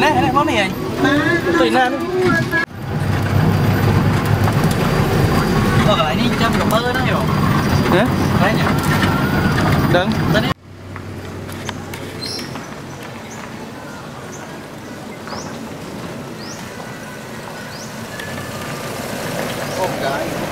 Tụi nó, món này rồi Tụi nó Ở lại đi châm cà bơ đó hiểu Hả? Đấy nhỉ? Đừng Đấy đi Con cái